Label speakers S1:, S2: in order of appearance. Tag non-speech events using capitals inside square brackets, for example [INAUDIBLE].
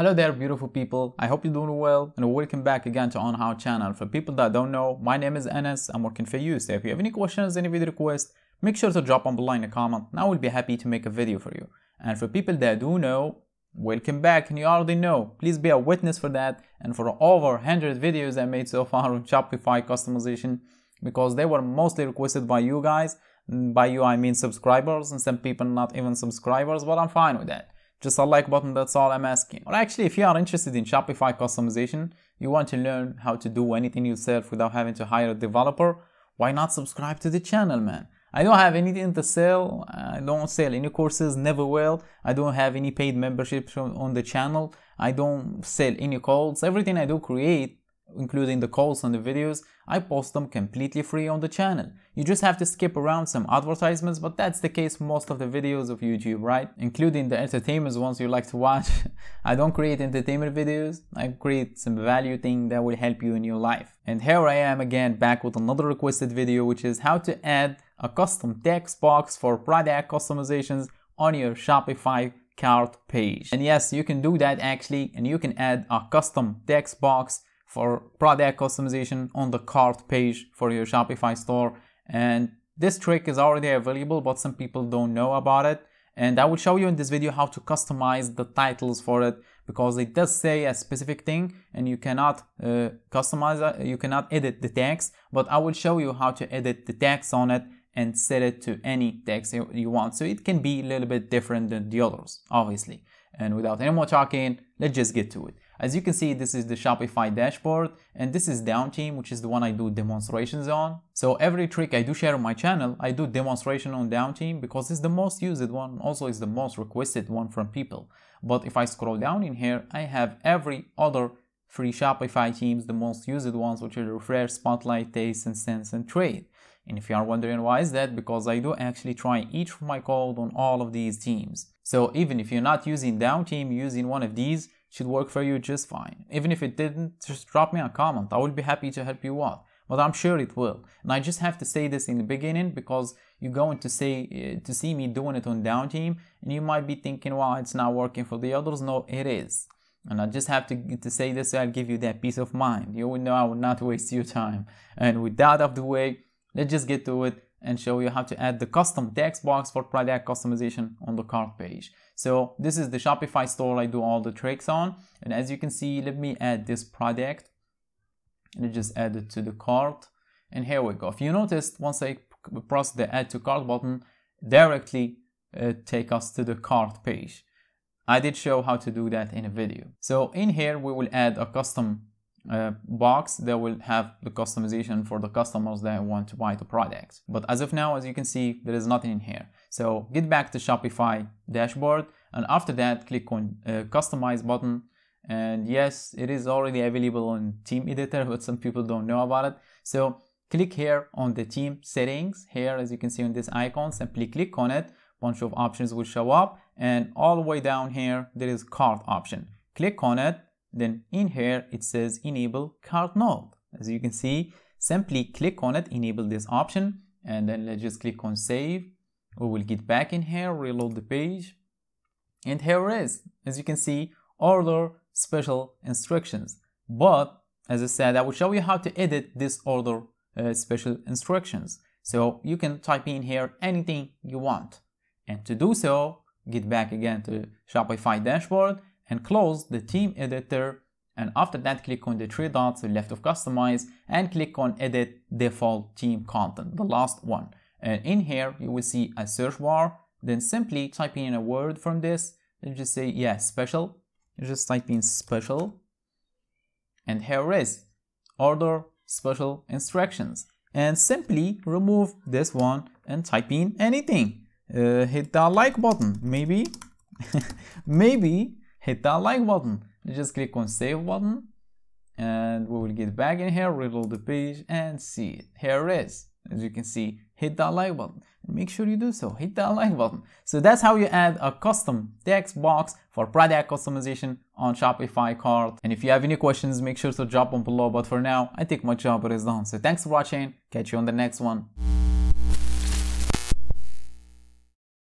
S1: Hello there beautiful people, I hope you're doing well and welcome back again to OnHOW channel. For people that don't know, my name is Anas, I'm working for you. So if you have any questions, any video requests, make sure to drop them below in a comment and I will be happy to make a video for you. And for people that do know, welcome back and you already know, please be a witness for that and for over 100 videos I made so far on Shopify customization because they were mostly requested by you guys. By you I mean subscribers and some people not even subscribers, but I'm fine with that just a like button, that's all I'm asking. Or actually, if you are interested in Shopify customization, you want to learn how to do anything yourself without having to hire a developer, why not subscribe to the channel, man? I don't have anything to sell. I don't sell any courses, never will. I don't have any paid memberships on the channel. I don't sell any calls. Everything I do create including the calls and the videos, I post them completely free on the channel. You just have to skip around some advertisements, but that's the case most of the videos of YouTube, right? Including the entertainment ones you like to watch. [LAUGHS] I don't create entertainment videos, I create some value thing that will help you in your life. And here I am again back with another requested video, which is how to add a custom text box for product customizations on your Shopify cart page. And yes, you can do that actually, and you can add a custom text box for product customization on the cart page for your Shopify store. And this trick is already available, but some people don't know about it. And I will show you in this video how to customize the titles for it because it does say a specific thing and you cannot uh, customize it, you cannot edit the text, but I will show you how to edit the text on it and set it to any text you want. So it can be a little bit different than the others, obviously. And without any more talking, let's just get to it. As you can see, this is the Shopify dashboard and this is Dawn Team, which is the one I do demonstrations on. So every trick I do share on my channel, I do demonstration on Dawn Team because it's the most used one, also is the most requested one from people. But if I scroll down in here, I have every other free Shopify teams, the most used ones, which are Refresh, Spotlight, Taste, and Sense, and Trade. And if you are wondering why is that, because I do actually try each of my code on all of these teams. So even if you're not using Dawn Team, using one of these, should work for you just fine. Even if it didn't, just drop me a comment. I will be happy to help you out. But I'm sure it will. And I just have to say this in the beginning because you're going to say uh, to see me doing it on Dawn team and you might be thinking, well, it's not working for the others. No, it is. And I just have to, to say this so I'll give you that peace of mind. You will know I will not waste your time. And with that out of the way, let's just get to it and show you how to add the custom text box for product customization on the cart page. So this is the Shopify store I do all the tricks on. And as you can see, let me add this product and just add it to the cart. And here we go. If you noticed, once I press the add to cart button, directly uh, take us to the cart page. I did show how to do that in a video. So in here, we will add a custom uh, box that will have the customization for the customers that want to buy the product. But as of now, as you can see, there is nothing in here. So get back to Shopify dashboard and after that click on uh, customize button and yes, it is already available on team editor, [LAUGHS] but some people don't know about it. So click here on the team settings here, as you can see on this icon, simply click on it. Bunch of options will show up and all the way down here, there is cart option. Click on it then in here, it says enable cart note. As you can see, simply click on it, enable this option, and then let's just click on save. We will get back in here, reload the page. And here it is. As you can see, order special instructions. But as I said, I will show you how to edit this order uh, special instructions. So you can type in here anything you want. And to do so, get back again to Shopify dashboard and close the team editor. And after that click on the three dots left of customize and click on edit default team content the last one. And in here you will see a search bar. Then simply type in a word from this. And just say yeah special. You just type in special. And here is. Order special instructions. And simply remove this one and type in anything. Uh, hit that like button maybe. [LAUGHS] Maybe hit that like button. Just click on save button and we will get back in here, reload the page and see it. Here it is. As you can see, hit that like button. Make sure you do so, hit that like button. So that's how you add a custom text box for product customization on Shopify cart. And if you have any questions, make sure to drop them below. But for now, I think my job is done. So thanks for watching. Catch you on the next one.